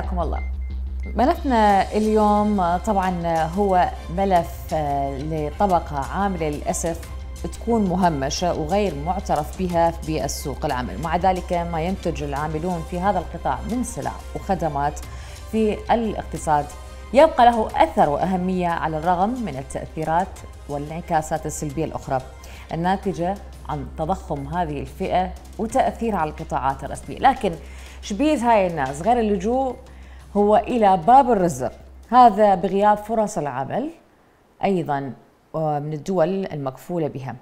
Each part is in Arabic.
حياكم الله. ملفنا اليوم طبعا هو ملف لطبقة عاملة للأسف تكون مهمشة وغير معترف بها بالسوق العمل. مع ذلك ما ينتج العاملون في هذا القطاع من سلع وخدمات في الاقتصاد يبقى له أثر وأهمية على الرغم من التأثيرات والانعكاسات السلبية الأخرى الناتجة عن تضخم هذه الفئة وتأثيرها على القطاعات الرسمية. لكن شبيز هاي الناس غير اللجوء هو إلى باب الرزق. هذا بغياب فرص العمل أيضا من الدول المكفولة بها.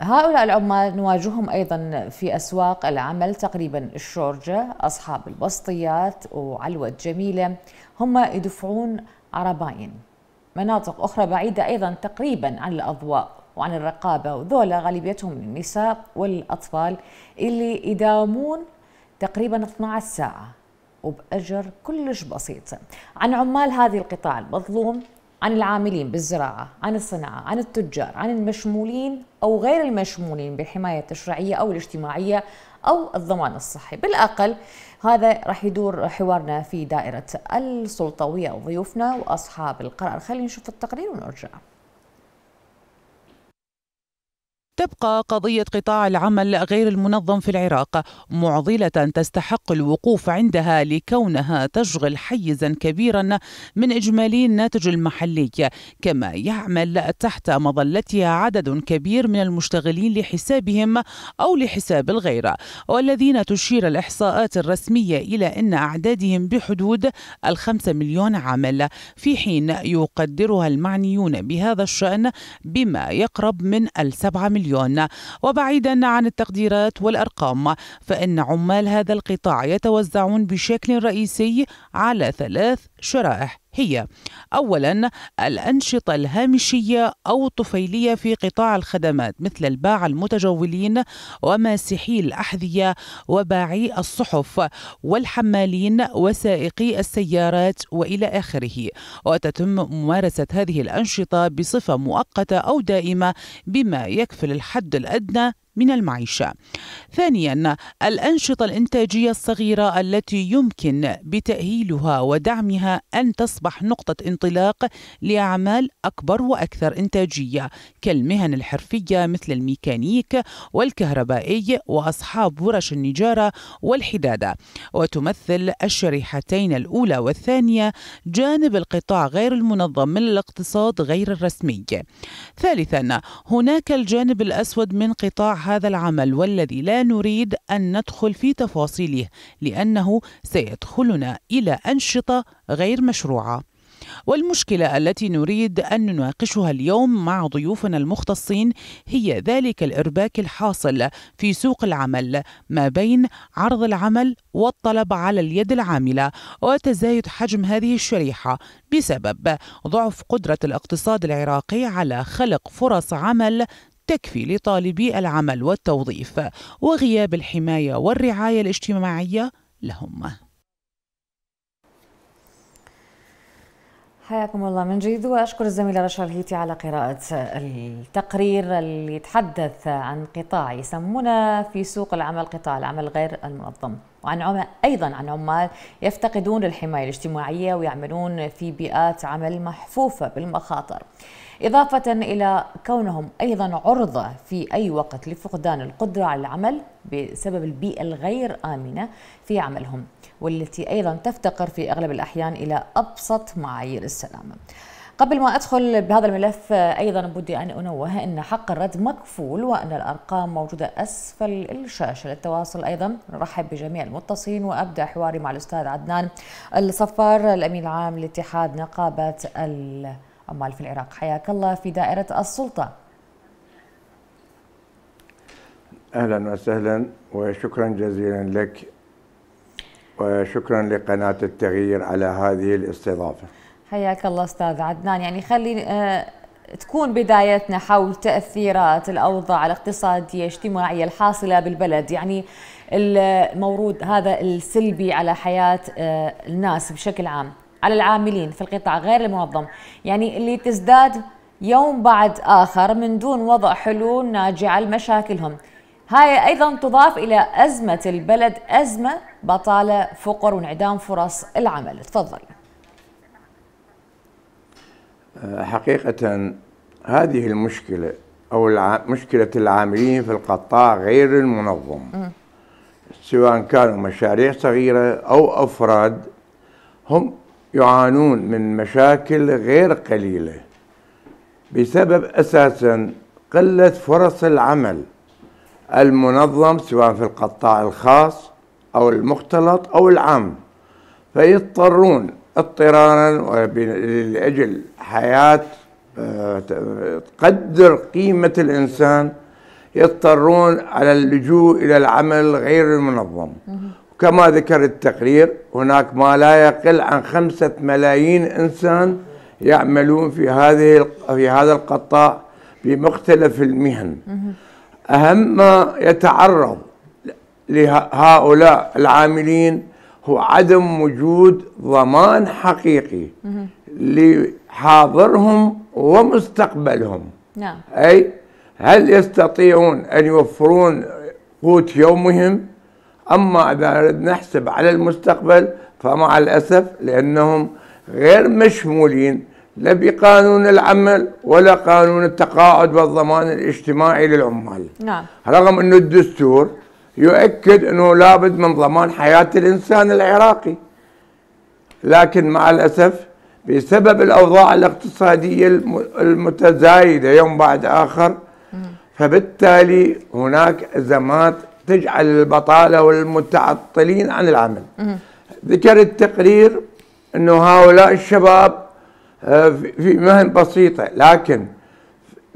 هؤلاء العمال نواجههم أيضا في أسواق العمل تقريبا الشورجة أصحاب البسطيات وعلوة جميلة. هم يدفعون عرباين مناطق أخرى بعيدة أيضا تقريبا عن الأضواء وعن الرقابة وذولا غالبيتهم النساء والأطفال اللي يداومون تقريبا 12 ساعة. وبأجر كلش بسيط. عن عمال هذه القطاع المظلوم عن العاملين بالزراعة عن الصناعة عن التجار عن المشمولين أو غير المشمولين بالحماية التشريعية أو الاجتماعية أو الضمان الصحي. بالأقل هذا راح يدور حوارنا في دائرة السلطوية وضيوفنا وأصحاب القرار. خلينا نشوف التقرير ونرجع. تبقى قضية قطاع العمل غير المنظم في العراق معضلة تستحق الوقوف عندها لكونها تشغل حيزا كبيرا من إجمالي الناتج المحلي. كما يعمل تحت مظلتها عدد كبير من المشتغلين لحسابهم أو لحساب الغير والذين تشير الإحصاءات الرسمية إلى أن أعدادهم بحدود الخمسة مليون عامل في حين يقدرها المعنيون بهذا الشأن بما يقرب من السبعة مليون. مليون. وبعيدا عن التقديرات والأرقام فإن عمال هذا القطاع يتوزعون بشكل رئيسي على ثلاث شرائح. هي اولا الأنشطة الهامشية أو الطفيلية في قطاع الخدمات مثل الباعه المتجولين وماسحي الأحذية وباعي الصحف والحمالين وسائقي السيارات وإلى آخره. وتتم ممارسة هذه الأنشطة بصفة مؤقتة أو دائمة بما يكفل الحد الأدنى من المعيشة. ثانيا الأنشطة الإنتاجية الصغيرة التي يمكن بتأهيلها ودعمها أن تصبح نقطة انطلاق لأعمال أكبر وأكثر إنتاجية كالمهن الحرفية مثل الميكانيك والكهربائي وأصحاب ورش النجارة والحدادة وتمثل الشريحتين الأولى والثانية جانب القطاع غير المنظم من الاقتصاد غير الرسمي. ثالثا هناك الجانب الأسود من قطاع هذا العمل والذي لا نريد أن ندخل في تفاصيله لأنه سيدخلنا إلى أنشطة غير مشروعة. والمشكلة التي نريد أن نناقشها اليوم مع ضيوفنا المختصين هي ذلك الإرباك الحاصل في سوق العمل ما بين عرض العمل والطلب على اليد العاملة وتزايد حجم هذه الشريحة بسبب ضعف قدرة الاقتصاد العراقي على خلق فرص عمل تكفي لطالبي العمل والتوظيف وغياب الحماية والرعاية الاجتماعية لهم. حياكم الله من جديد وأشكر الزميلة رشا الهيتي على قراءة التقرير اللي يتحدث عن قطاع يسمونه في سوق العمل قطاع العمل غير المنظم وعن عمال أيضا عن عمال يفتقدون الحماية الاجتماعية ويعملون في بيئات عمل محفوفة بالمخاطر. إضافة إلى كونهم أيضا عرضة في أي وقت لفقدان القدرة على العمل بسبب البيئة الغير آمنة في عملهم والتي أيضا تفتقر في أغلب الأحيان إلى أبسط معايير السلامة قبل ما أدخل بهذا الملف أيضا بدي أن أنوه أن حق الرد مكفول وأن الأرقام موجودة أسفل الشاشة للتواصل. أيضا نرحب بجميع المتصلين وأبدأ حواري مع الأستاذ عدنان الصفار الأمين العام لاتحاد نقابة عمال في العراق. حياك الله في دائرة السلطة. أهلا وسهلا وشكرا جزيلا لك وشكرا لقناة التغيير على هذه الاستضافة. حياك الله أستاذ عدنان. يعني خلي آه تكون بدايتنا حول تأثيرات الأوضاع الاقتصادية الاجتماعية الحاصلة بالبلد. يعني المورود هذا السلبي على حياة آه الناس بشكل عام. على العاملين في القطاع غير المنظم. يعني اللي تزداد يوم بعد آخر من دون وضع حلول ناجعة لمشاكلهم. هاي أيضا تضاف إلى أزمة البلد أزمة بطالة فقر وانعدام فرص العمل. تفضل. حقيقة هذه المشكلة أو مشكلة العاملين في القطاع غير المنظم. سواء كانوا مشاريع صغيرة أو أفراد هم يعانون من مشاكل غير قليلة بسبب أساسا قلة فرص العمل المنظم سواء في القطاع الخاص أو المختلط أو العام. فيضطرون اضطرارا لأجل حياة آه، تقدر قيمة الإنسان يضطرون على اللجوء إلى العمل غير المنظم. كما ذكر التقرير هناك ما لا يقل عن خمسة ملايين إنسان يعملون في هذه في هذا القطاع بمختلف المهن. أهم ما يتعرض لهؤلاء العاملين هو عدم وجود ضمان حقيقي لحاضرهم ومستقبلهم. نعم. أي هل يستطيعون أن يوفرون قوت يومهم؟ أما إذا نحسب على المستقبل فمع الأسف لأنهم غير مشمولين لا بقانون العمل ولا قانون التقاعد والضمان الاجتماعي للعمال. نعم. رغم أن الدستور يؤكد أنه لابد من ضمان حياة الإنسان العراقي. لكن مع الأسف بسبب الأوضاع الاقتصادية المتزايدة يوم بعد آخر فبالتالي هناك أزمات تجعل البطالة والمتعطلين عن العمل. ذكر التقرير أنه هؤلاء الشباب آه، في مهن بسيطة لكن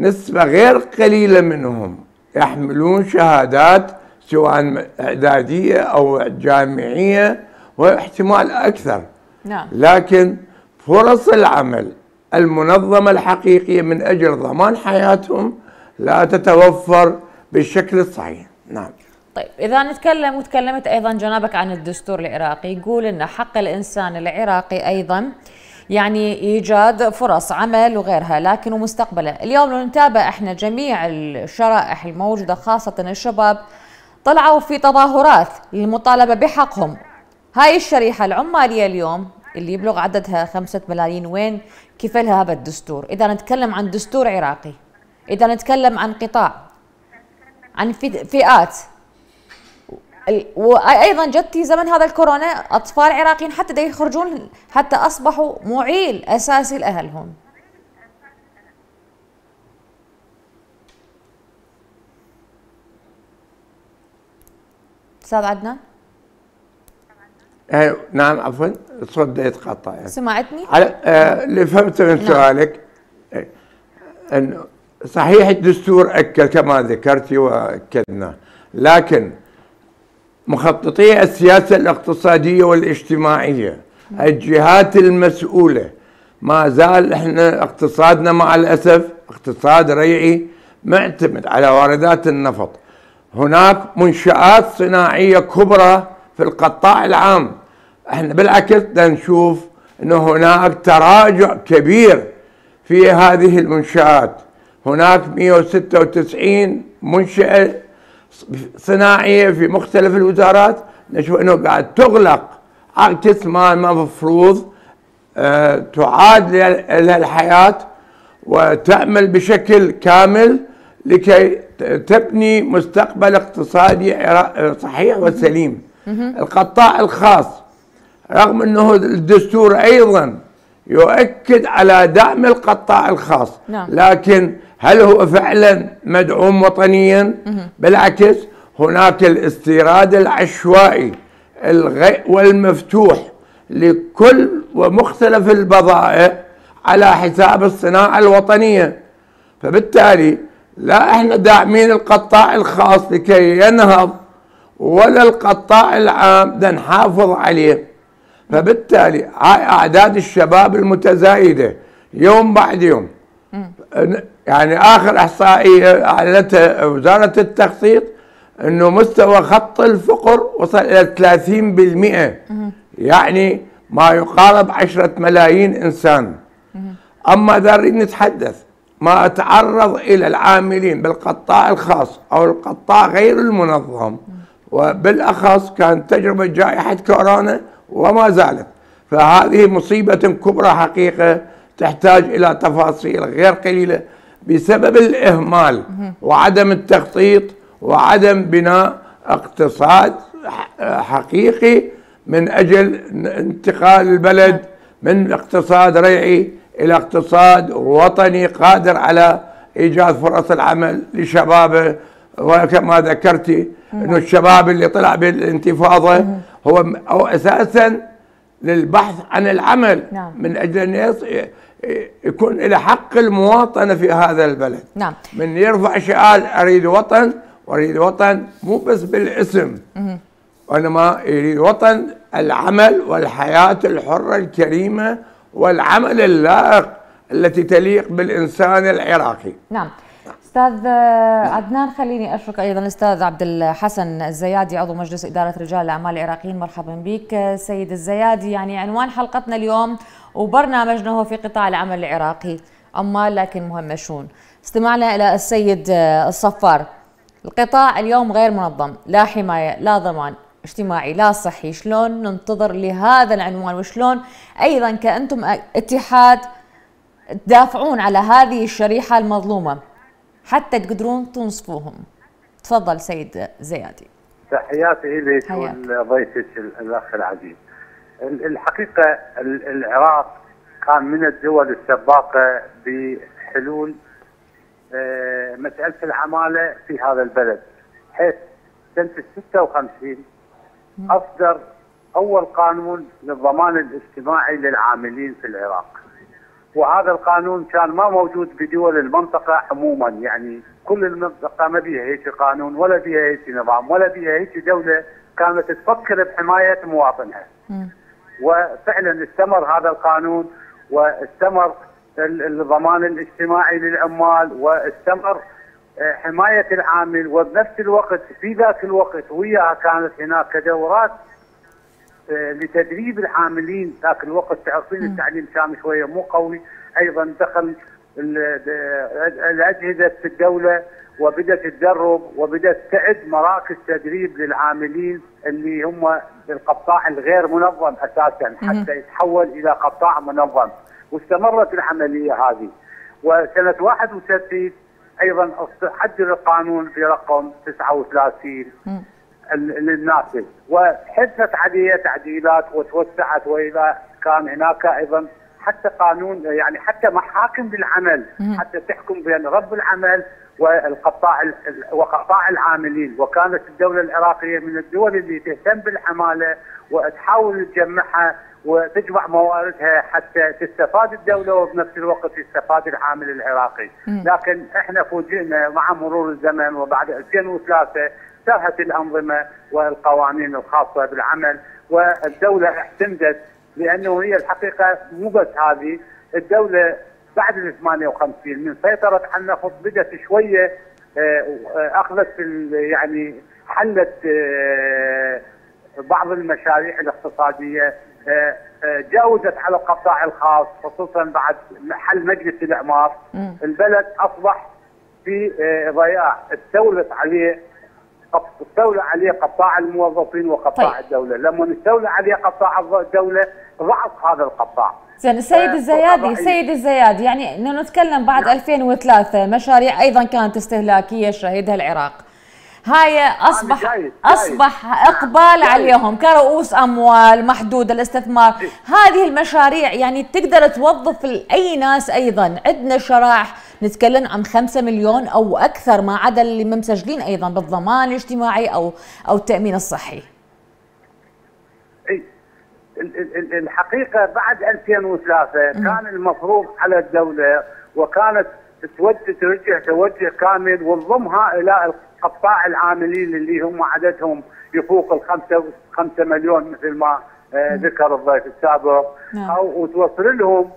نسبة غير قليلة منهم يحملون شهادات سواء إعدادية أو جامعية واحتمال أكثر. نعم. لكن فرص العمل المنظمة الحقيقية من أجل ضمان حياتهم لا تتوفر بالشكل الصحيح. نعم. طيب إذا نتكلم وتكلمت أيضا جنابك عن الدستور العراقي يقول أن حق الإنسان العراقي أيضا يعني إيجاد فرص عمل وغيرها لكن ومستقبله اليوم لو نتابع إحنا جميع الشرائح الموجودة خاصة الشباب طلعوا في تظاهرات للمطالبة بحقهم. هاي الشريحة العمالية اليوم اللي يبلغ عددها خمسة ملايين وين كفلها هذا الدستور؟ إذا نتكلم عن دستور عراقي إذا نتكلم عن قطاع عن فئات. وأيضا جت في زمن هذا الكورونا أطفال عراقيين حتى دا يخرجون حتى أصبحوا معيل أساسي لأهلهم أستاذ عدنان آه نعم عفوا الصوت يتقطع يعني. سمعتني؟ على آه اللي فهمته من نعم. سؤالك آه، انه صحيح الدستور أكد كما ذكرتي وأكدنا لكن مخططي السياسة الاقتصادية والاجتماعية. الجهات المسؤولة. ما زال إحنا اقتصادنا مع الأسف اقتصاد ريعي معتمد على واردات النفط. هناك منشآت صناعية كبرى في القطاع العام. إحنا بالعكس نشوف إنه هناك تراجع كبير في هذه المنشآت. هناك 196 منشأة صناعية في مختلف الوزارات نشوف إنه قاعد تغلق عكس ما المفروض آه تعاد لها الحياة وتعمل بشكل كامل لكي تبني مستقبل اقتصادي صحيح وسليم القطاع الخاص رغم إنه الدستور أيضا يؤكد على دعم القطاع الخاص نعم. لكن هل هو فعلا مدعوم وطنيا؟ بالعكس هناك الاستيراد العشوائي والمفتوح لكل ومختلف البضائع على حساب الصناعة الوطنية. فبالتالي لا إحنا داعمين القطاع الخاص لكي ينهض ولا القطاع العام بدنا نحافظ عليه. فبالتالي هاي أعداد الشباب المتزايدة يوم بعد يوم يعني آخر إحصائية اعلنتها وزارة التخطيط إنه مستوى خط الفقر وصل إلى 30% يعني ما يقارب 10 ملايين إنسان. أما إذا نريد نتحدث ما تعرض إلى العاملين بالقطاع الخاص أو القطاع غير المنظم وبالأخص كانت تجربة جائحة كورونا وما زالت فهذه مصيبة كبرى حقيقة تحتاج إلى تفاصيل غير قليلة بسبب الإهمال وعدم التخطيط وعدم بناء اقتصاد حقيقي من أجل انتقال البلد من اقتصاد ريعي إلى اقتصاد وطني قادر على إيجاد فرص العمل لشبابه وكما ذكرتي إنه الشباب اللي طلع بالانتفاضة هو أو أساسا للبحث عن العمل نعم. من أجل أن يكون له حق المواطنة في هذا البلد. نعم. من يرفع شعار أريد وطن وأريد وطن مو بس بالاسم. وإنما يريد وطن العمل والحياة الحرة الكريمة والعمل اللائق التي تليق بالإنسان العراقي. نعم. أستاذ عدنان خليني اشكرك أيضا. الاستاذ عبد الحسن الزيادي عضو مجلس إدارة رجال الأعمال العراقيين مرحبا بك. سيد الزيادي يعني عنوان حلقتنا اليوم وبرنامجنا هو في قطاع العمل العراقي. عمال لكن مهمشون استمعنا إلى السيد الصفار القطاع اليوم غير منظم. لا حماية لا ضمان اجتماعي لا صحي. شلون ننتظر لهذا العنوان؟ وشلون أيضا كأنتم اتحاد تدافعون على هذه الشريحة المظلومة حتى تقدرون تنصفوهم. تفضل سيد زيادي. تحياتي لك ولضيفك الأخ العزيز. الحقيقة العراق كان من الدول السباقة بحلول آه، مسألة العماله في هذا البلد. حيث سنة 56 أصدر أول قانون للضمان الاجتماعي للعاملين في العراق. وهذا القانون كان ما موجود بدول المنطقة عموما. يعني كل المنطقة ما بيها هيك قانون ولا بيها هيك نظام ولا بيها هيك دولة كانت تفكر بحماية مواطنها. وفعلا استمر هذا القانون واستمر الضمان الاجتماعي للعمال واستمر آه، حماية العامل. وبنفس الوقت في ذاك الوقت وياها كانت هناك دورات آه، لتدريب العاملين. ذاك الوقت تعرفين التعليم كان شوية مو قوي. أيضا دخل الأجهزة في الدولة وبدأت تدرب وبدأت تعد مراكز تدريب للعاملين اللي هم القطاع الغير منظم أساسا حتى يتحول إلى قطاع منظم. واستمرت العملية هذه. وسنة 61 أيضا حدد القانون برقم 39 للنافذ وحدثت عليه تعديلات وتوسعت وإلى كان هناك أيضا حتى قانون يعني حتى محاكم بالعمل حتى تحكم بين رب العمل والقطاع وقطاع العاملين وكانت الدولة العراقية من الدول اللي تهتم بالعماله وتحاول تجمعها وتجمع مواردها حتى تستفاد الدولة وبنفس الوقت يستفاد العامل العراقي، لكن إحنا فوجئنا مع مرور الزمن وبعد 2003 ساهت الأنظمة والقوانين الخاصة بالعمل والدولة اعتمدت لأنه هي الحقيقة مو بس هذه الدولة بعد ال 58 من سيطرت على النفط بدأت شوية آه، أخذت يعني حلت آه، بعض المشاريع الاقتصادية آه، جاوزت على القطاع الخاص خصوصا بعد حل مجلس الإعمار البلد أصبح في ضياع استولت عليه استولى عليه قطاع الموظفين وقطاع طيب. الدولة، لما استولى عليه قطاع الدولة ضعف هذا القطاع. زين السيد الزيادي سيد الزيادي يعني إنه نتكلم بعد نعم. 2003 مشاريع أيضا كانت استهلاكية شهدها العراق. هاي اصبح جايز جايز أصبح إقبال جايز عليهم كرؤوس أموال محدود الاستثمار إيه. هذه المشاريع يعني تقدر توظف أي ناس أيضا عندنا شرائح نتكلم عن 5 مليون أو أكثر ما عدا اللي ممسجلين أيضا بالضمان الاجتماعي أو أو التأمين الصحي الحقيقة بعد 2003 كان المفروض على الدولة وكانت توجه توجه توجه كامل وتضمها إلى قطاع العاملين اللي هم عددهم يفوق الخمسة خمسة مليون مثل ما آه، ذكر الضيف السابق نعم. أو وتوصل لهم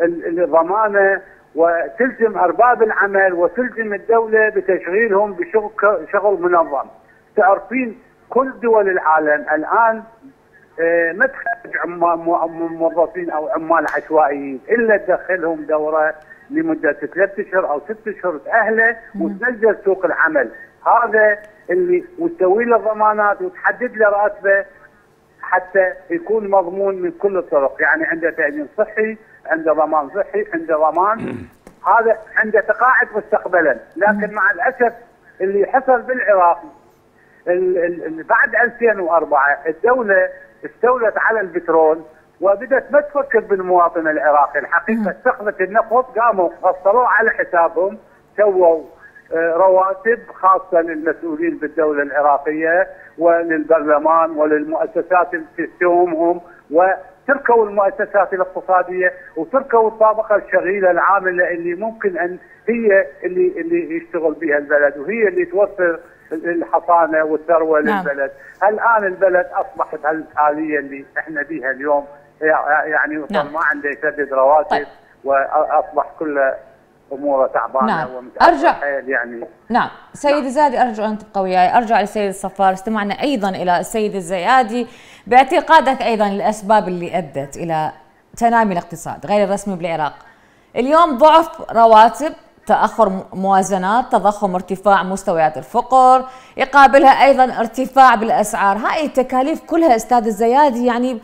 الضمانة وتلزم أرباب العمل وتلزم الدولة بتشغيلهم بشغل شغل منظم. تعرفين كل دول العالم الآن ما تخرج موظفين أو عمال عشوائيين. إلا تدخلهم دورة لمدة ثلاث أشهر أو ست أشهر تأهله وتنزل سوق العمل. هذا اللي وتسوي له ضمانات وتحدد له راتبه حتى يكون مضمون من كل الطرق. يعني عنده تأمين صحي عنده ضمان صحي عنده ضمان. هذا عنده تقاعد مستقبلا. لكن مع الأسف اللي حصل بالعراق ال- ال- ال- بعد 2004 الدولة استولت على البترول وبدت ما تفكر بالمواطن العراقي. الحقيقة استخدمت النفط قاموا فصلوه على حسابهم سووا آه، رواتب خاصة للمسؤولين بالدولة العراقية وللبرلمان وللمؤسسات اللي تهمهم وتركوا المؤسسات الاقتصادية وتركوا الطابقة الشغيلة العاملة اللي ممكن أن هي اللي اللي يشتغل بها البلد وهي اللي توفر الحصانة والثروة نعم. للبلد، الان البلد اصبح بهالحاليه اللي إحنا بها اليوم. يعني نعم. ما عنده يسدد رواتب طيب. وأصبح كل اموره تعبانة نعم. حيل يعني. نعم. سيد الزيادي أرجو أن تبقى وياي. أرجع للسيد الصفار. استمعنا أيضا إلى السيد الزيادي. باعتقادك أيضا الأسباب اللي أدت إلى تنامي الاقتصاد غير الرسمي بالعراق. اليوم ضعف رواتب تأخر موازنات تضخم ارتفاع مستويات الفقر يقابلها أيضا ارتفاع بالأسعار. هاي التكاليف كلها أستاذ الزيادي يعني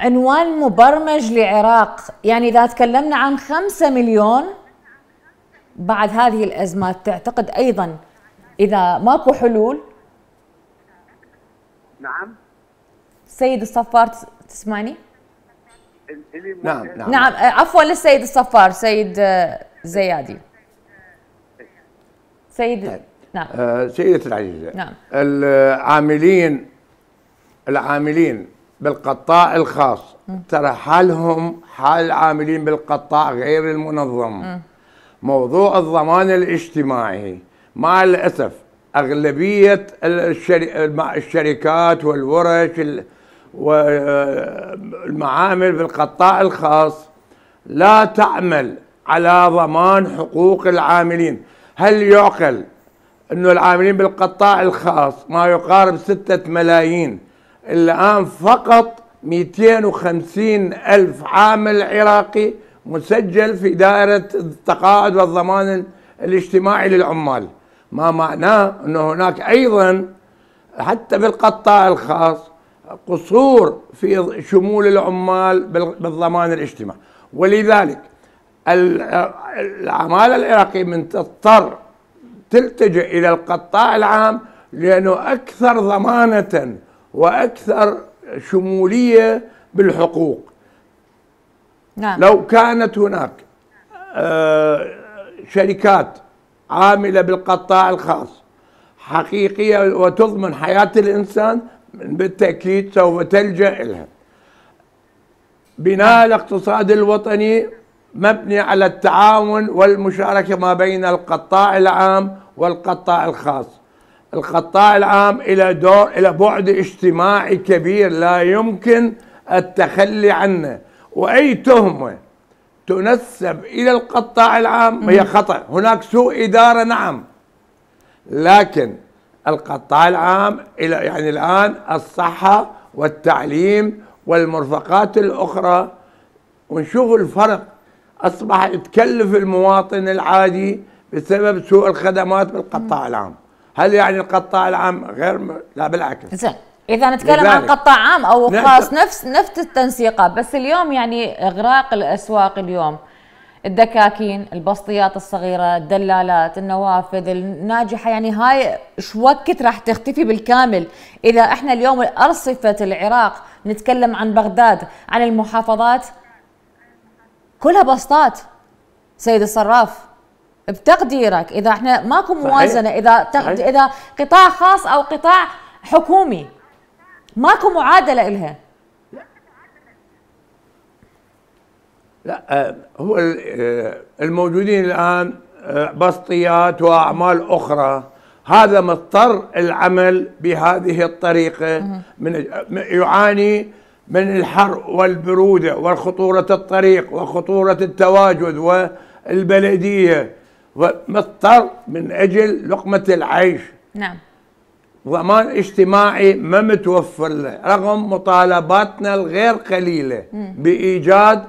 عنوان مبرمج لعراق. يعني إذا تكلمنا عن خمسة مليون بعد هذه الأزمات تعتقد أيضا إذا ماكو حلول؟ نعم. سيد الصفار تس- تسمعني؟ نعم نعم. نعم عفوا للسيد الصفار سيد آه، زيادي. سيد طيب. نعم. آه، سيدتي العزيزة نعم. العاملين العاملين بالقطاع الخاص. ترى حالهم حال العاملين بالقطاع غير المنظم. موضوع الضمان الاجتماعي مع الأسف أغلبية الشري... مع الشركات والورش ال- والمعامل بالقطاع الخاص لا تعمل على ضمان حقوق العاملين. هل يعقل أنه العاملين بالقطاع الخاص ما يقارب ستة ملايين الآن فقط 250 ألف عامل عراقي مسجل في دائرة التقاعد والضمان الاجتماعي للعمال؟ ما معناه أنه هناك أيضا حتى بالقطاع الخاص قصور في شمول العمال بال- بالضمان الاجتماعي. ولذلك العمالة العراقية من تضطر تلتجئ إلى القطاع العام لأنه أكثر ضمانة وأكثر شمولية بالحقوق. نعم. لو كانت هناك آه، شركات عاملة بالقطاع الخاص حقيقية وتضمن حياة الإنسان بالتأكيد سوف تلجأ إلها بناء الاقتصاد الوطني مبني على التعاون والمشاركة ما بين القطاع العام والقطاع الخاص. القطاع العام إلى دور إلى بعد اجتماعي كبير لا يمكن التخلي عنه. وأي تهمة تنسب إلى القطاع العام هي خطأ. هناك سوء إدارة نعم. لكن القطاع العام إلى يعني الآن الصحة والتعليم والمرفقات الأخرى ونشوف الفرق أصبح يتكلف المواطن العادي بسبب سوء الخدمات بالقطاع العام. هل يعني القطاع العام غير م... لا بالعكس. زين. إذا نتكلم عن قطاع عام أو نعم. خاص نفس نفس التنسيقات. بس اليوم يعني إغراق الأسواق اليوم. الدكاكين البسطيات الصغيرة الدلالات النوافذ الناجحة. يعني هاي شو وقت راح تختفي بالكامل. إذا إحنا اليوم أرصفة العراق نتكلم عن بغداد عن المحافظات كلها بسطات. سيد الصراف بتقديرك إذا إحنا ماكو. موازنة إذا تق... صحيح. إذا قطاع خاص أو قطاع حكومي ماكو معادلة إلها. لا آه، هو آه، الموجودين الآن آه، بسطيات وأعمال أخرى. هذا مضطر العمل بهذه الطريقة. من يعاني من الحر والبرودة وخطورة الطريق وخطورة التواجد والبلدية ومضطر من أجل لقمة العيش. نعم. ضمان اجتماعي ما متوفر له رغم مطالباتنا الغير قليلة بإيجاد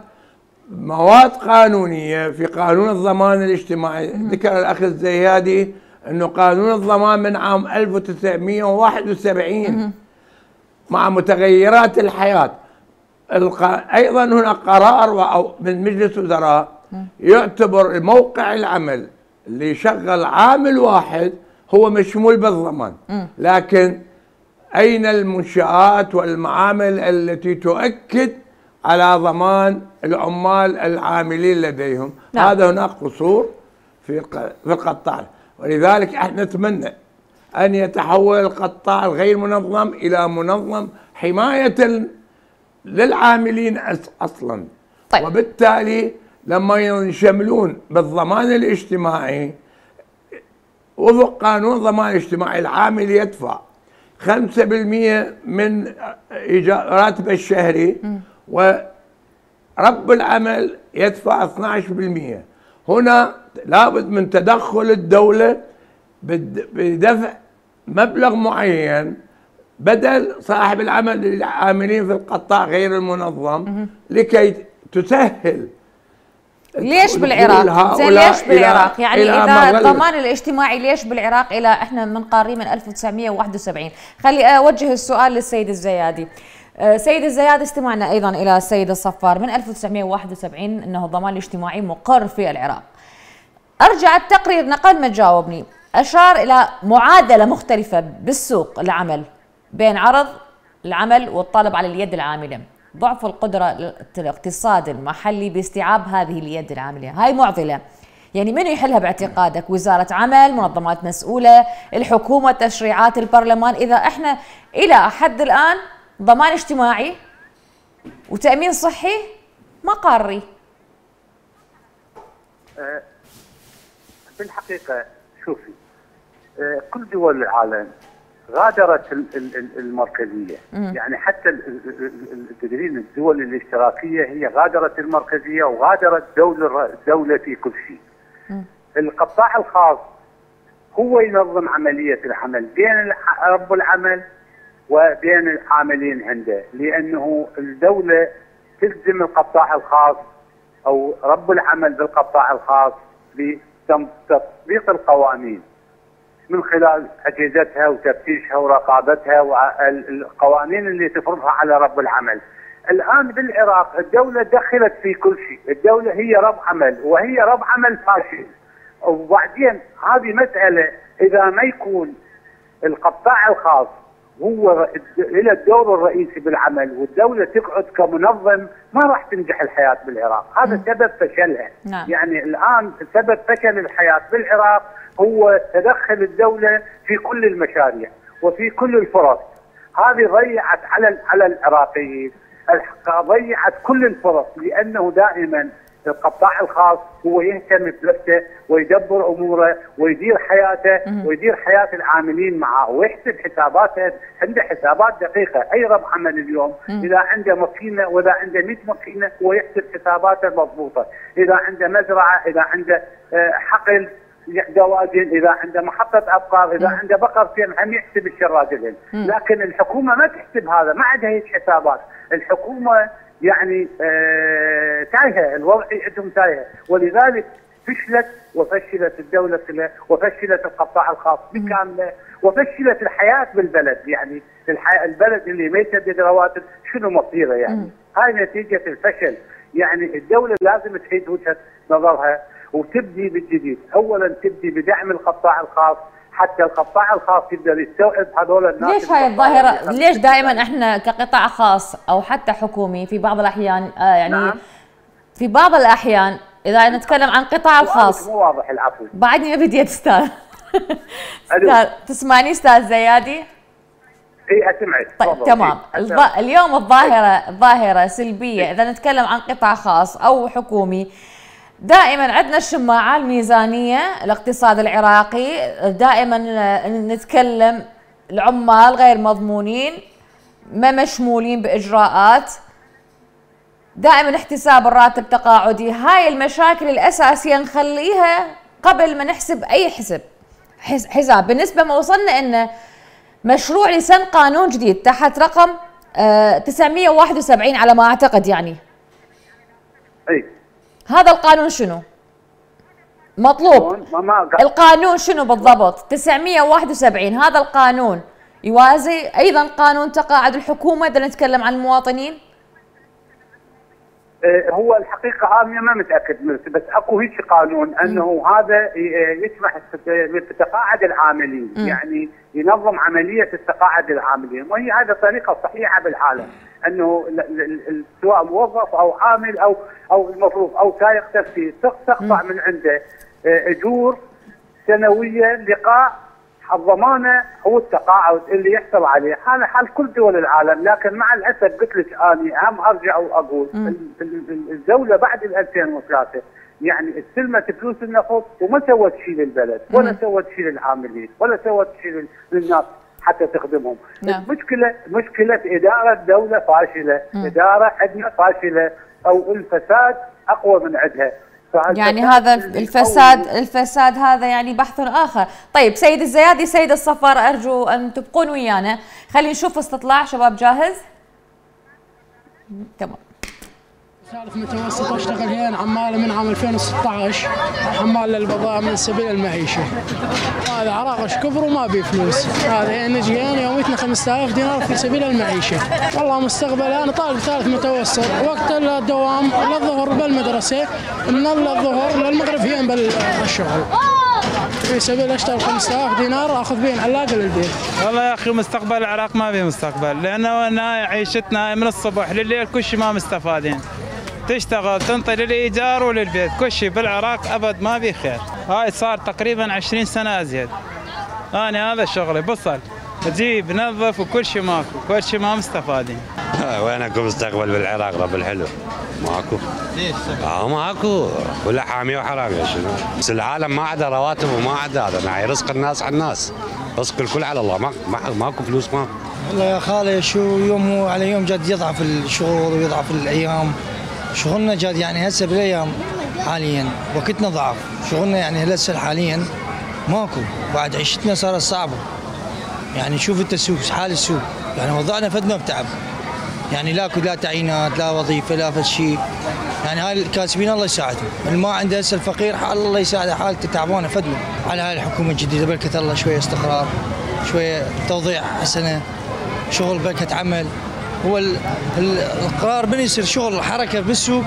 مواد قانونية في قانون الضمان الاجتماعي. ذكر الأخ الزيادي أنه قانون الضمان من عام 1971 مع متغيرات الحياة. أيضا هناك قرار من مجلس وزراء يعتبر موقع العمل اللي يشغل عامل واحد هو مشمول بالضمان. لكن أين المنشآت والمعامل التي تؤكد على ضمان العمال العاملين لديهم؟ نعم. هذا هناك قصور في في القطاع. ولذلك إحنا نتمنى أن يتحول القطاع الغير منظم إلى منظم حماية للعاملين أصلا. طيب. وبالتالي لما ينشملون بالضمان الاجتماعي وفق قانون الضمان الاجتماعي العامل يدفع 5% من راتبه الشهري ورب العمل يدفع 12% هنا لابد من تدخل الدولة بدفع مبلغ معين بدل صاحب العمل للعاملين في القطاع غير المنظم لكي تسهل ليش بالعراق؟ زين ليش بالعراق؟ يعني إلى إذا الضمان الاجتماعي ليش بالعراق إلى إحنا من قارين من 1971 خلي اوجه السؤال للسيد الزيادي. آه، سيد الزيادي استمعنا أيضا إلى السيد الصفار. من 1971 إنه الضمان الاجتماعي مقر في العراق. أرجع التقرير نقل ما جاوبني. أشار إلى معادلة مختلفة بالسوق العمل بين عرض العمل والطلب على اليد العاملة. ضعف القدرة الاقتصاد المحلي باستيعاب هذه اليد العاملة. هاي معضلة. يعني من يحلها باعتقادك؟ وزارة عمل منظمات مسؤولة الحكومة تشريعات البرلمان. إذا إحنا إلى حد الآن ضمان اجتماعي وتأمين صحي ما قاري. أه، بالحقيقة شوفي كل دول العالم غادرت المركزية. يعني حتى تدرين الدول الاشتراكية هي غادرت المركزية وغادرت دولة الدولة في كل شيء. القطاع الخاص هو ينظم عملية العمل بين رب العمل وبين العاملين عنده لأنه الدولة تلزم القطاع الخاص أو رب العمل بالقطاع الخاص بتطبيق القوانين. من خلال اجهزتها وتفتيشها ورقابتها والقوانين اللي تفرضها على رب العمل. الآن بالعراق الدولة دخلت في كل شيء، الدولة هي رب عمل وهي رب عمل فاشل. وبعدين هذه مسألة إذا ما يكون القطاع الخاص هو إلى الدور الرئيسي بالعمل والدولة تقعد كمنظم ما راح تنجح الحياة بالعراق، هذا سبب فشلها. نعم. يعني الآن سبب فشل الحياة بالعراق هو تدخل الدولة في كل المشاريع وفي كل الفرص. هذه ضيعت على على العراقيين ضيعت كل الفرص لأنه دائما القطاع الخاص هو يهتم بنفسه ويدبر أموره ويدير حياته ويدير حياة العاملين معه ويحسب حساباته. عنده حسابات دقيقة أي رب عمل اليوم؟ إذا عنده ماكينه وإذا عنده 100 ماكينه هو يحسب حساباته مضبوطة. إذا عنده مزرعة إذا عنده آه، حقل دواجن إذا عنده محطة أبقار إذا عنده بقرتين هم يحسب الشراجلين. لكن الحكومة ما تحسب هذا ما عندها هيك حسابات. الحكومة يعني آه تايهة الوضع عندهم تايهة. ولذلك فشلت وفشلت الدولة وفشلت القطاع الخاص بكامله وفشلت الحياة بالبلد. يعني البلد اللي ما يسدد رواتب شنو مصيره يعني؟ هاي نتيجة الفشل. يعني الدولة لازم تعيد وجهة نظرها وتبدي بالجديد. اولا تبدي بدعم القطاع الخاص حتى القطاع الخاص يقدر يستوعب هذول الناس ليش هاي الظاهرة؟ ليش دائما إحنا كقطاع خاص أو حتى حكومي في بعض الأحيان آه يعني نعم. في بعض الأحيان إذا نتكلم عن قطاع الخاص مو واضح العفو. بعدني ما بديت أستاذ. تسمعني أستاذ زيادي؟ إي أسمعك. طيب تمام. اليوم الظاهرة ظاهره سلبية إذا نتكلم عن قطاع خاص أو حكومي دائما عندنا الشماعة الميزانية الاقتصاد العراقي. دائما نتكلم العمال غير مضمونين ما مشمولين بإجراءات. دائما احتساب الراتب تقاعدي. هاي المشاكل الأساسية نخليها قبل ما نحسب أي حسب حساب. بالنسبة ما وصلنا أن مشروع لسن قانون جديد تحت رقم 971 آه، على ما أعتقد يعني. أي. هذا القانون شنو؟ مطلوب. القانون شنو بالضبط؟ 971 هذا القانون يوازي. أيضا قانون تقاعد الحكومة إذا نتكلم عن المواطنين هو الحقيقة أنا ما متأكد منه بس أكو هيك قانون أنه هذا ي- يسمح بتقاعد العاملين يعني ينظم عملية التقاعد العاملين وهي هذا طريقه صحيحه بالعالم أنه سواء موظف أو عامل أو أو المفروض أو سائق تاكسي تق- تقطع من عنده آه، أجور سنوية لقاء الضمانة هو التقاعد اللي يحصل عليه. هذا حال كل دول العالم لكن مع الأسف قلت لك أني هم أرجع وأقول ال- ال- ال- الدولة بعد ال 2003 يعني استلمت فلوس النفط وما سوت شيء للبلد ولا سوت شيء للعاملين ولا سوت شيء لل- للناس حتى تخدمهم. نعم. المشكلة مشكلة إدارة دولة فاشلة إدارة عندنا فاشلة أو الفساد أقوى من عندها. يعني هذا الفساد الفساد هذا يعني بحث آخر. طيب سيد الزيادي سيد الصفر أرجو أن تبقون ويانا. خلينا نشوف استطلاع شباب جاهز؟ تمام. ثالث متوسط واشتغل هنا عمال من عام 2016 عمال للبضائع من سبيل المعيشة. هذا عراقش كبر وما بي فلوس. هذا هي نجي هنا يوميتنا 5000 دينار في سبيل المعيشة. والله مستقبل أنا طالب ثالث متوسط. وقت الدوام للظهر بالمدرسة من الظهر للمغرب هي بالشغل في سبيل أشتغل 5000 دينار اخذ بين علاقه للبيت. والله يا أخي مستقبل العراق ما في مستقبل لأنه عيشتنا من الصبح لليل كل شيء ما مستفادين. تشتغل تنطي للايجار وللبيت. كل شيء بالعراق أبد ما في خير. هاي صار تقريبا 20 سنة أزيد. أنا هذا شغلي بصل. تجيب نظف وكل شيء ماكو. كل شيء ما مستفادين. آه، وينكم مستقبل بالعراق؟ رب الحلو. ماكو. ليش؟ آه ماكو. ولا حامي وحرامي شنو؟ بس العالم ما عدا رواتب وما عدا هذا. يعني رزق الناس على الناس. رزق الكل على الله. ما ما- ماكو فلوس ماكو والله يا خالي شو يوم على يوم جد يضعف الشغل ويضعف الأيام. شغلنا جد يعني هسه بالايام حاليا وقتنا ضعف. شغلنا يعني هسه حاليا ماكو. بعد عيشتنا صارت صعبة. يعني شوف انت السوق حال السوق. يعني وضعنا فدنا بتعب. يعني لا لا تعيينات لا وظيفة لا فد شيء يعني هاي الكاسبين الله يساعدهم. اللي ما عنده هسه الفقير حال الله يساعده. حالته تعبانة فدنا على هاي الحكومة الجديدة بركة الله شوية استقرار شوية توضيع حسنة شغل بركة عمل. هو ال- ال- القرار بني يصير شغل حركة بالسوق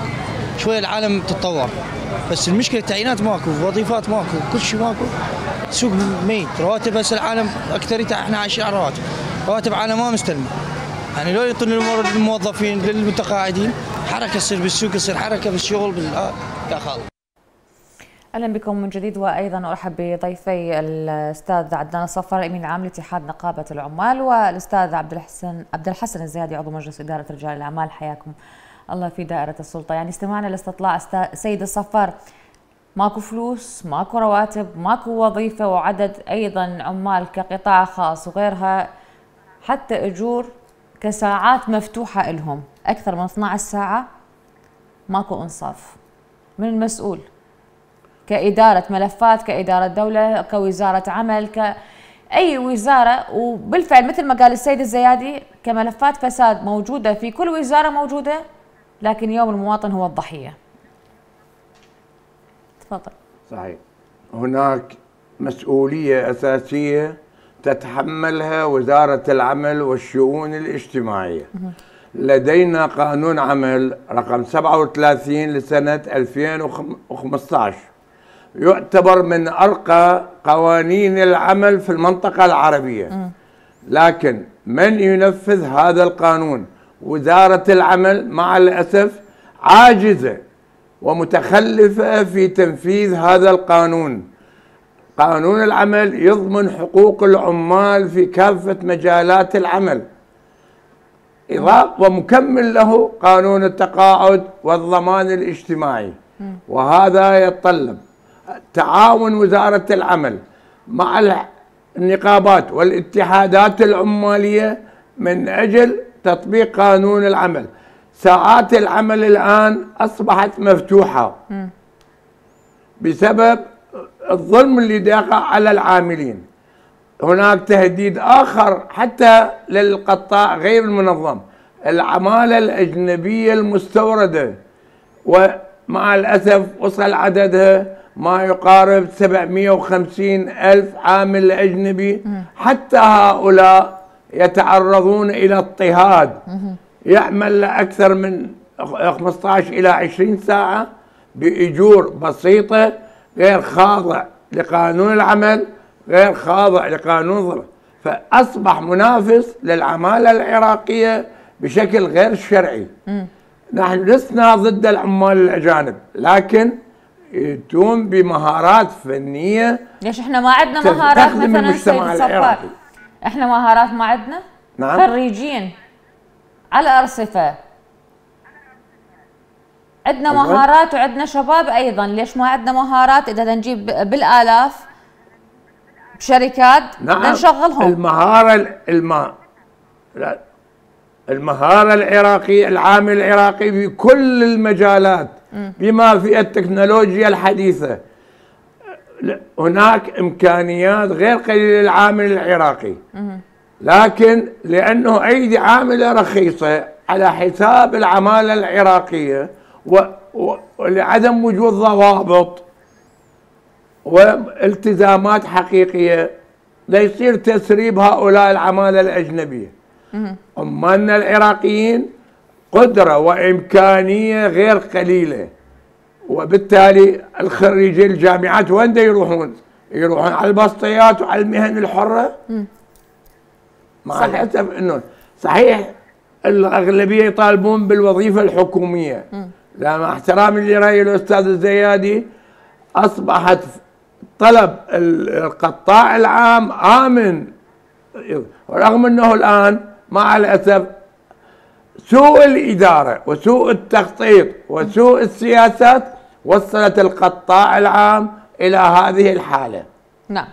شوية العالم تتطور. بس المشكلة التعيينات ماكو وظيفات ماكو كل شيء ماكو. سوق ميت رواتب هسه العالم اكثريتها إحنا عايشين على رواتب. رواتب عالم ما مستلمة. يعني لو يعطون المور- للموظفين للمتقاعدين حركة تصير بالسوق يصير حركة بالشغل بال آه، يا خالد أهلا بكم من جديد وأيضا أرحب بضيفي الأستاذ عدنان الصفر أمين عام لاتحاد نقابة العمال والأستاذ عبد الحسن عبد الحسن الزيادي عضو مجلس إدارة رجال الأعمال. حياكم الله في دائرة السلطة. يعني استمعنا لاستطلاع سيد الصفر. ماكو فلوس ماكو رواتب ماكو وظيفة وعدد أيضا عمال كقطاع خاص وغيرها. حتى أجور كساعات مفتوحة لهم أكثر من 12 ساعة ماكو إنصاف. من المسؤول؟ كإدارة ملفات كإدارة دولة كوزارة عمل كأي وزارة. وبالفعل مثل ما قال السيد الزيادي كملفات فساد موجودة في كل وزارة موجودة لكن يوم المواطن هو الضحية. تفضل. صحيح. هناك مسؤولية أساسية تتحملها وزارة العمل والشؤون الاجتماعية. لدينا قانون عمل رقم 37 لسنة 2015 يعتبر من أرقى قوانين العمل في المنطقة العربية. لكن من ينفذ هذا القانون؟ وزارة العمل مع الأسف عاجزة ومتخلفة في تنفيذ هذا القانون. قانون العمل يضمن حقوق العمال في كافة مجالات العمل. إضافة ومكمل له قانون التقاعد والضمان الاجتماعي. وهذا يتطلب تعاون وزارة العمل مع النقابات والاتحادات العمالية من أجل تطبيق قانون العمل. ساعات العمل الآن أصبحت مفتوحة بسبب الظلم اللي داقع على العاملين. هناك تهديد آخر حتى للقطاع غير المنظم. العمالة الأجنبية المستوردة مع الأسف وصل عددها ما يقارب 750 ألف عامل أجنبي حتى هؤلاء يتعرضون إلى اضطهاد. يعمل أكثر من 15 إلى 20 ساعة بأجور بسيطة غير خاضع لقانون العمل غير خاضع لقانون الظلم فأصبح منافس للعمالة العراقية بشكل غير شرعي. نحن لسنا ضد العمال الأجانب لكن يأتون بمهارات فنية ليش إحنا ما عندنا مهارات مثلا سيد العراقي. إحنا مهارات ما عندنا؟ نعم. خريجين على ارصفه عندنا أيوة. مهارات وعندنا شباب أيضا. ليش ما عندنا مهارات؟ إذا نجيب بالآلاف بشركات نعم. نشغلهم. المهارة الم... المهارة العراقية العامل العراقي في كل المجالات بما في التكنولوجيا الحديثة. هناك إمكانيات غير قليلة للعامل العراقي. لكن لأنه أيدي عاملة رخيصة على حساب العمالة العراقية. ولعدم وجود ضوابط والتزامات حقيقية ليصير تسريب هؤلاء العمالة الأجنبية. عمالنا العراقيين قدرة وإمكانية غير قليلة وبالتالي الخريجي الجامعات وين يروحون؟ يروحون على البسطيات وعلى المهن الحرة مع صحيح. الأسف أنه صحيح الأغلبية يطالبون بالوظيفة الحكومية لا مع احترامي لرأي الأستاذ الزيادي أصبحت طلب ال- القطاع العام آمن ورغم أنه الآن مع الأسف سوء الإدارة وسوء التخطيط وسوء السياسات وصلت القطاع العام إلى هذه الحالة. نعم.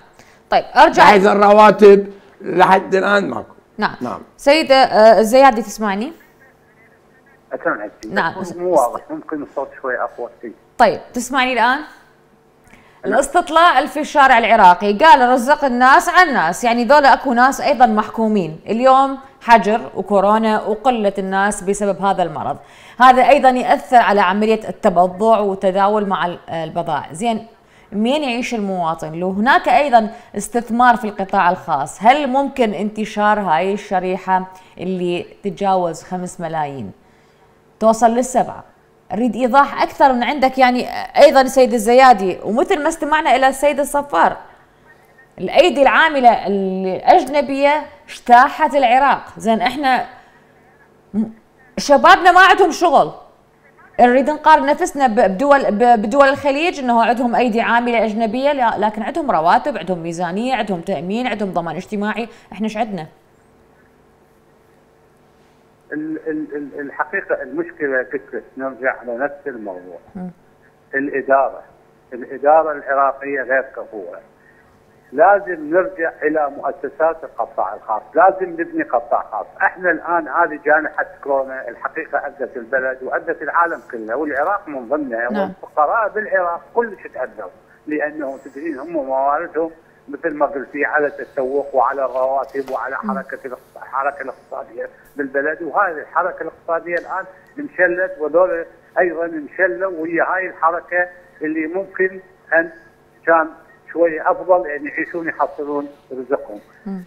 طيب أرجع بحيث الرواتب لحد الآن ماكو. نعم. نعم. سيد آه، الزيادي تسمعني؟ اسمعك نعم. مو واضح. ممكن الصوت شوي أقوى. شيء طيب تسمعني الآن؟ الاستطلاع في الشارع العراقي. قال رزق الناس على الناس يعني ذولا اكو ناس أيضا محكومين. اليوم حجر وكورونا وقلة الناس بسبب هذا المرض. هذا أيضا يأثر على عملية التبضع والتداول مع ال- البضائع زين مين يعيش المواطن؟ لو هناك أيضا استثمار في القطاع الخاص هل ممكن انتشار هاي الشريحة اللي تتجاوز خمس ملايين؟ توصل للسبعة. أريد إيضاح أكثر من عندك يعني أيضا السيد الزيادي ومثل ما استمعنا إلى السيد الصفار الأيدي العاملة الأجنبية اجتاحت العراق. زين إحنا م- شبابنا ما عندهم شغل. نريد نقارن نفسنا بدول بدول الخليج إنه عندهم أيدي عاملة أجنبية لكن عندهم رواتب عندهم ميزانية عندهم تأمين عندهم ضمان اجتماعي. إحنا إيش عندنا؟ الحقيقة المشكلة لك نرجع على نفس الموضوع. الإدارة الإدارة العراقية غير كفوه لازم نرجع إلى مؤسسات القطاع الخاص، لازم نبني قطاع خاص، إحنا الآن هذه جائحه كورونا الحقيقة اذت البلد واذت العالم كله والعراق من ضمنها نعم. والفقراء بالعراق كلش تاذوا لأنه تدرين هم مواردهم مثل ما قلتي على التسوق وعلى الرواتب وعلى حركة الحركه الاقتصادية بالبلد. وهذه الحركة الاقتصادية الآن انشلت وذول أيضا انشلوا وهي هاي الحركة اللي ممكن أن كان شوية أفضل أن يعيشون يحصلون رزقهم.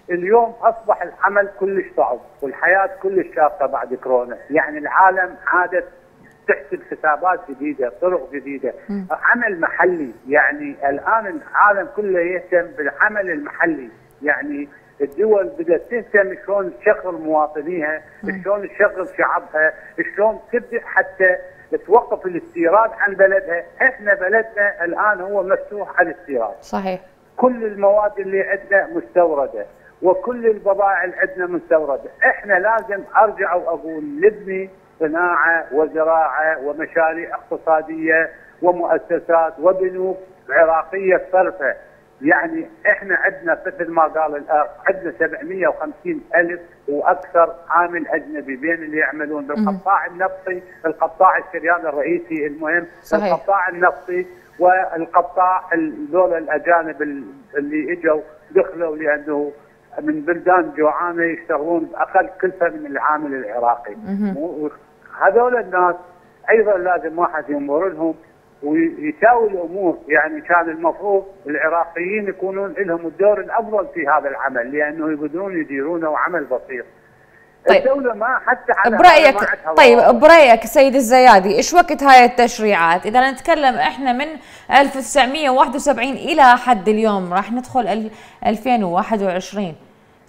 اليوم أصبح العمل كلش صعب والحياة كلش شاقة بعد كورونا، يعني العالم عادت تحسب حسابات جديدة، طرق جديدة، عمل محلي يعني الآن العالم كله يهتم بالعمل المحلي، يعني الدول بدات تهتم شلون تشغل مواطنيها، شلون تشغل شعبها، شلون تبدأ حتى توقف الاستيراد عن بلدها، إحنا بلدنا الآن هو مفتوح على الاستيراد. صحيح. كل المواد اللي عندنا مستوردة وكل البضائع اللي عندنا مستوردة، إحنا لازم أرجع وأقول نبني صناعة وزراعة ومشاريع اقتصادية ومؤسسات وبنوك عراقية صرفه، يعني إحنا عندنا مثل ما قال الاخ عندنا 750 ألف وأكثر عامل أجنبي بين اللي يعملون بالقطاع النفطي، القطاع الشريان الرئيسي المهم، صحيح. القطاع النفطي والقطاع ذول الأجانب اللي إجوا دخلوا لأنه من بلدان جوعانة يشتغلون بأقل كلفة من العامل العراقي. هذول الناس أيضا لازم واحد ينظر لهم ويساوي الأمور يعني كان المفروض العراقيين يكونون لهم الدور الأفضل في هذا العمل لأنه يقدرون يديرونه وعمل بسيط. طيب. الدولة ما حتى على برايك طيب. برأيك سيد الزيادي إيش وقت هاي التشريعات إذا نتكلم إحنا من 1971 إلى حد اليوم راح ندخل ال- 2021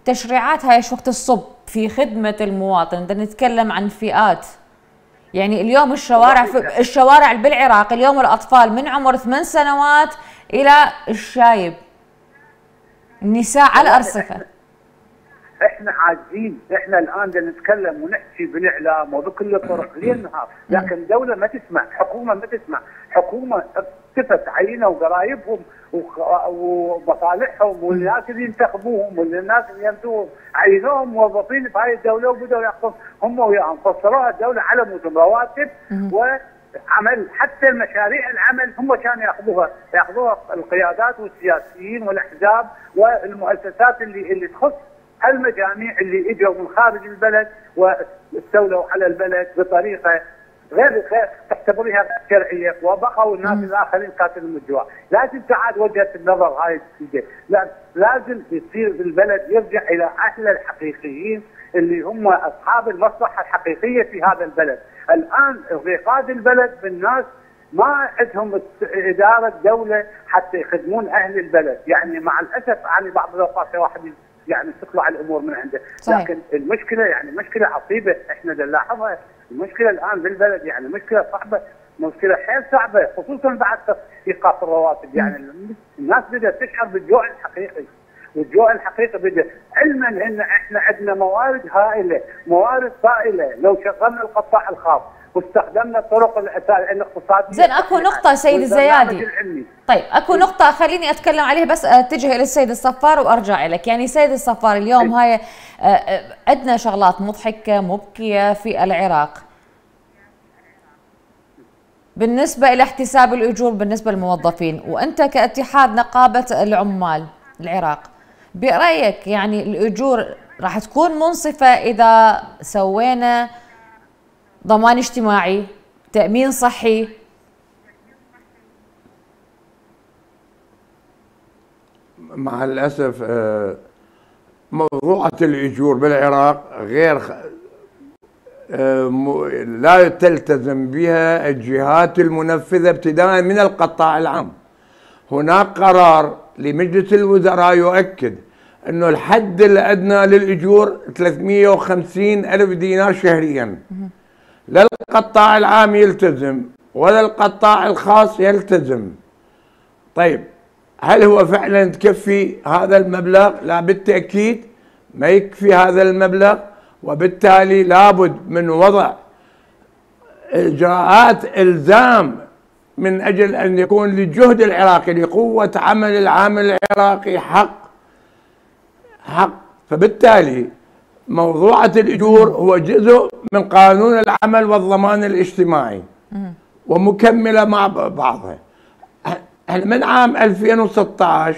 تشريعات هاي إيش وقت الصب في خدمة المواطن بدنا نتكلم عن فئات يعني اليوم الشوارع في الشوارع بالعراق اليوم الأطفال من عمر ثمان سنوات إلى الشايب. النساء على الارصفه إحنا عاجزين. إحنا الآن بدنا نتكلم ونحكي بالإعلام وبكل الطرق ليل نهار لكن الدولة ما تسمع حكومة ما تسمع. حكومة اكتفت عينة وقرايبهم ومصالحهم والناس اللي ينتخبوهم والناس اللي يمدوهم عينوهم موظفين في هاي الدولة وبدأوا ياخذون هم وياهم. فصلوها الدولة على مود رواتب وعمل. حتى المشاريع العمل هم كانوا ياخذوها. ياخذوها القيادات والسياسيين والأحزاب والمؤسسات اللي اللي تخص المجاميع اللي إجوا من خارج البلد واستولوا على البلد بطريقة غير غير تعتبرها شرعيه وبقوا الناس الآخرين قاتلهم الجوع، لازم تعاد وجهة النظر هاي الجديدة. لا لازم يصير بالبلد يرجع إلى اهله الحقيقيين اللي هم أصحاب المصلحة الحقيقية في هذا البلد، الآن رقاد البلد بالناس ما عندهم إدارة دولة حتى يخدمون أهل البلد، يعني مع الأسف يعني بعض الأوقات واحد يعني تطلع الأمور من عنده، صحيح. لكن المشكلة يعني مشكلة عصيبة إحنا نلاحظها. المشكلة الآن بالبلد يعني مشكلة صعبة مشكلة حيل صعبة خصوصا بعد ايقاف الرواتب. يعني الناس بدأت تشعر بالجوع الحقيقي والجوع الحقيقي بدأ. علما إن إحنا عندنا موارد هائلة موارد طائله لو شغلنا القطاع الخاص واستخدمنا الطرق الإقتصادية. زين، أكو نقطة سيد الزيادي. العلمي. طيب أكو نقطة خليني أتكلم عليها بس اتجه إلى السيد الصفار وأرجع لك، يعني سيد الصفار اليوم هاي آه، آه، عندنا شغلات مضحكة مبكية في العراق. بالنسبة إلى احتساب الأجور بالنسبة للموظفين وأنت كاتحاد نقابة العمال العراق برأيك يعني الأجور راح تكون منصفة إذا سوينا ضمان اجتماعي تأمين صحي مع الأسف آه، موضوعة الإجور بالعراق غير آه، لا تلتزم بها الجهات المنفذة ابتداء من القطاع العام. هناك قرار لمجلس الوزراء يؤكد أنه الحد الأدنى للإجور 350 ألف دينار شهريا. لا القطاع العام يلتزم ولا القطاع الخاص يلتزم. طيب هل هو فعلا تكفي هذا المبلغ؟ لا بالتأكيد ما يكفي هذا المبلغ وبالتالي لابد من وضع إجراءات إلزام من أجل أن يكون للجهد العراقي لقوة عمل العامل العراقي حق حق. فبالتالي موضوعة الأجور هو جزء من قانون العمل والضمان الاجتماعي ومكملة مع بعضها. من عام 2016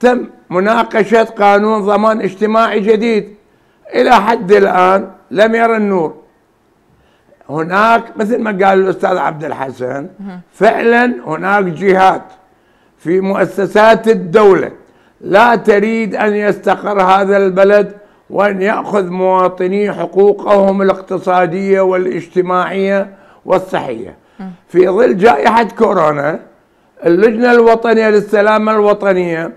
تم مناقشة قانون ضمان اجتماعي جديد؟ إلى حد الآن لم يرى النور. هناك مثل ما قال الأستاذ عبد الحسن فعلا هناك جهات في مؤسسات الدولة لا تريد أن يستقر هذا البلد وأن يأخذ مواطنيه حقوقهم الاقتصادية والاجتماعية والصحية. في ظل جائحة كورونا اللجنة الوطنية للسلامة الوطنية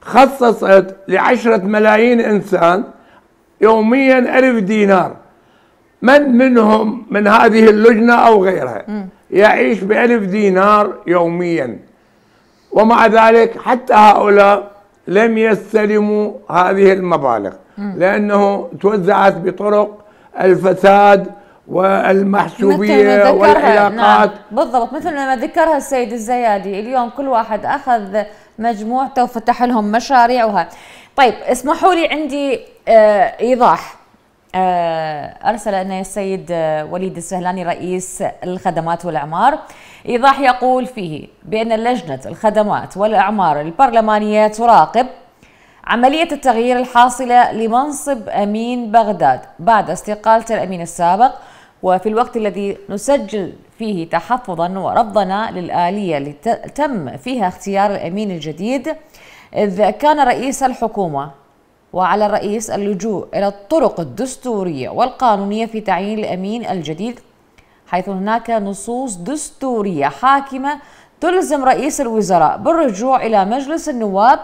خصصت لعشرة ملايين إنسان يوميا ألف دينار. من منهم من هذه اللجنة أو غيرها؟ يعيش بألف دينار يوميا. ومع ذلك حتى هؤلاء لم يستلموا هذه المبالغ. لأنه توزعت بطرق الفساد والمحسوبية نعم والعلاقات. بالضبط مثل ما ذكرها السيد الزيادي. اليوم كل واحد أخذ مجموعته وفتح لهم مشاريع وها طيب اسمحوا لي عندي آه إيضاح. آه أرسل لنا السيد آه وليد السهلاني رئيس الخدمات والأعمار. إيضاح يقول فيه بأن لجنة الخدمات والأعمار البرلمانية تراقب عملية التغيير الحاصلة لمنصب أمين بغداد بعد استقالة الأمين السابق وفي الوقت الذي نسجل فيه تحفظا ورفضنا للآلية اللي تم فيها اختيار الأمين الجديد إذ كان رئيس الحكومة وعلى الرئيس اللجوء إلى الطرق الدستورية والقانونية في تعيين الأمين الجديد حيث هناك نصوص دستورية حاكمة تلزم رئيس الوزراء بالرجوع إلى مجلس النواب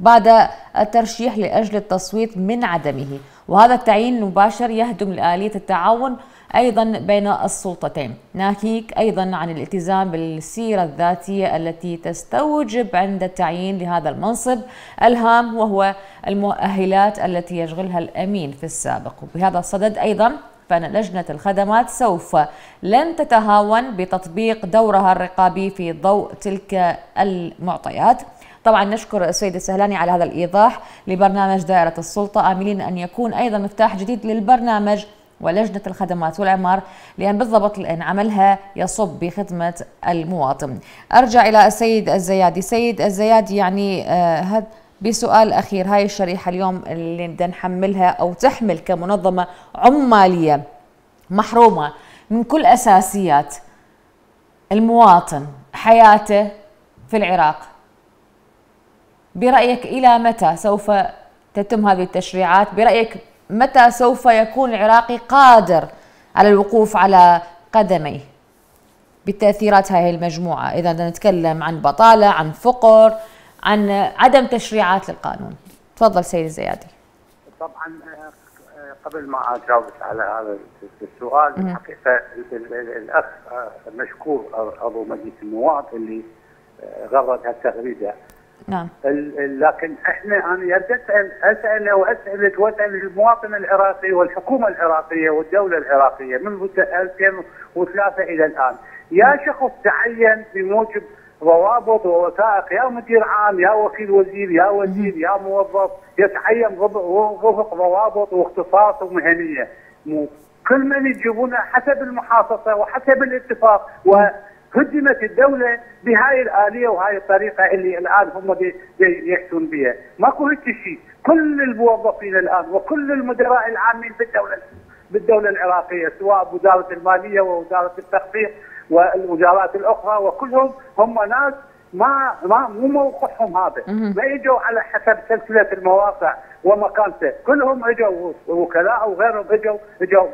بعد الترشيح لأجل التصويت من عدمه. وهذا التعيين المباشر يهدم آلية التعاون أيضا بين السلطتين. ناهيك أيضا عن الالتزام بالسيرة الذاتية التي تستوجب عند التعيين لهذا المنصب الهام وهو المؤهلات التي يشغلها الأمين في السابق. وبهذا الصدد أيضا فإن لجنة الخدمات سوف لن تتهاون بتطبيق دورها الرقابي في ضوء تلك المعطيات. طبعا نشكر السيد السهلاني على هذا الإيضاح لبرنامج دائرة السلطة. آملين أن يكون أيضا مفتاح جديد للبرنامج ولجنة الخدمات والعمار لأن بالضبط لأن عملها يصب بخدمة المواطن. أرجع إلى السيد الزيادي. سيد الزيادي يعني آه بسؤال أخير. هاي الشريحة اليوم اللي بدنا نحملها أو تحمل كمنظمة عمالية محرومة من كل أساسيات المواطن حياته في العراق. برأيك إلى متى سوف تتم هذه التشريعات؟ برأيك متى سوف يكون العراقي قادر على الوقوف على قدميه؟ بتأثيرات هذه المجموعة. إذا نتكلم عن بطالة عن فقر عن عدم تشريعات للقانون. تفضل سيد الزيادي. طبعا آه، قبل ما أجاوبك على هذا السؤال الحقيقة الأخ آه، مشكور عضو مجلس النواب اللي آه، غرد هالتغريدة. نعم. لكن إحنا أنا اسال أسأل واسالك وأسأل المواطن العراقي والحكومة العراقية والدولة العراقية منذ 2003 إلى الآن. يا شخص تعين بموجب روابط ووثائق يا مدير عام يا وكيل وزير يا وزير يا موظف يتعين وفق روابط واختصاص ومهنية. كل من يجيبونه حسب المحافظه وحسب الاتفاق وهدمت الدولة بهاي الآلية وهاي الطريقة اللي الآن هم يحسون بها، ماكو هيك شيء، كل الموظفين الآن وكل المدراء العامين بالدولة بالدولة العراقية سواء وزاره المالية ووزارة التخطيط والوزارات الأخرى وكلهم هم ناس ما ما مو موقعهم هذا. ما اجوا على حسب سلسلة المواقع. ومكانته كلهم إجوا وكلاء وغيرهم إجوا إجوا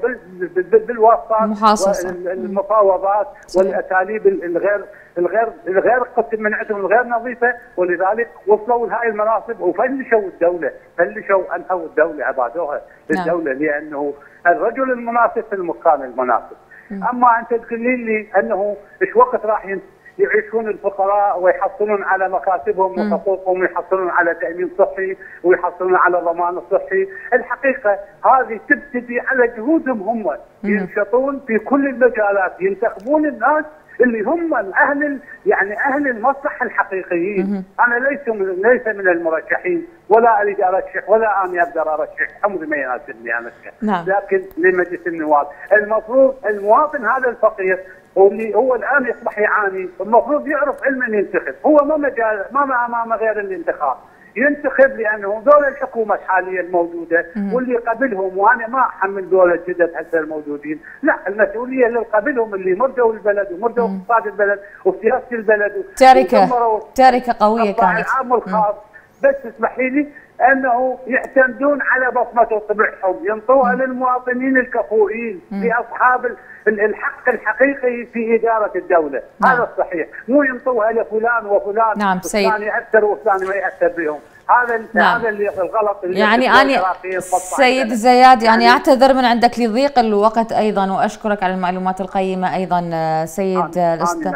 بالواسطات المفاوضات والأساليب الغير الغير الغير من عندهم الغير نظيفة. ولذلك وصلوا لهاي المناصب وفلشوا الدولة فلشوا انهوا الدولة عبادوها للدولة نعم. لأنه الرجل المناسب في المكان المناسب أما أنت تقولين لي أنه إيش وقت راح يعيشون الفقراء ويحصلون على مكاسبهم وحقوقهم ويحصلون على تأمين صحي ويحصلون على ضمان صحي، الحقيقة هذه تبتدي على جهودهم هم. ينشطون في كل المجالات ينتخبون الناس اللي هم أهل يعني أهل المصلحة الحقيقيين، أنا ليس من ليس من المرشحين ولا أريد أرشح ولا أني أقدر أرشح. عمري ما يناسبني ارشح، نعم. لكن لمجلس النواب، المفروض المواطن هذا الفقير واللي هو الآن يصبح يعاني المفروض يعرف علما ينتخب. هو ما مجال ما امامه غير الانتخاب. ينتخب لأنه دول الحكومة حاليا موجودة واللي قبلهم وأنا ما أحمل دول الجدد هسه الموجودين، لا المسؤولية اللي قبلهم اللي مردوا البلد ومردوا اقتصاد البلد وسياسة البلد تاركه تاركة قوية كانت. العام والخاص بس اسمحي لي أنه يعتمدون على بصمة وطبعهم ينطوها للمواطنين الكفؤين لاصحاب الحق الحقيقي في إدارة الدولة. نعم. هذا الصحيح. مو ينطوها لفلان وفلان نعم سيد. فلان يأثر وفلان ما يأثر بهم. هذا نعم. هذا اللي الغلط اللي يعني أنا سيد زياد يعني, يعني أعتذر من عندك لضيق الوقت أيضا وأشكرك على المعلومات القيمة أيضا سيد الاستاذ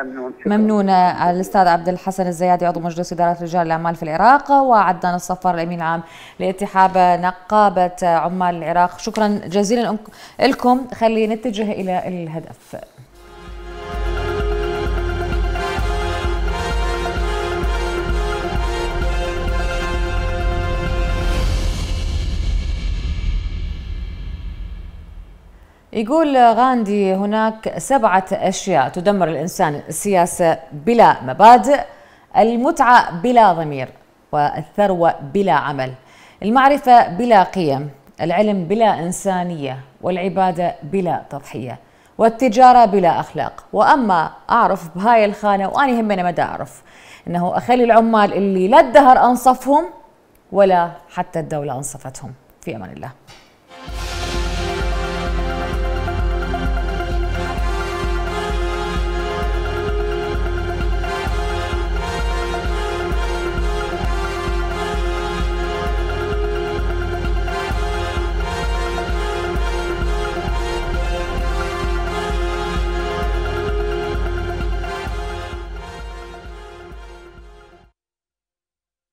ممنونه الأستاذ عبد الحسن الزيادي عضو مجلس إدارة رجال الأعمال في العراق وعدنان الصفار الأمين العام لاتحاد نقابة عمال العراق. شكرا جزيلا لكم. خلينا نتجه إلى الهدف. يقول غاندي هناك سبعة أشياء تدمر الإنسان السياسة بلا مبادئ المتعة بلا ضمير والثروة بلا عمل المعرفة بلا قيم العلم بلا إنسانية والعبادة بلا تضحية والتجارة بلا أخلاق. وأما أعرف بهاي الخانة وأنا همنا مدى أعرف أنه أخلي العمال اللي لا الدهر أنصفهم ولا حتى الدولة أنصفتهم. في أمان الله.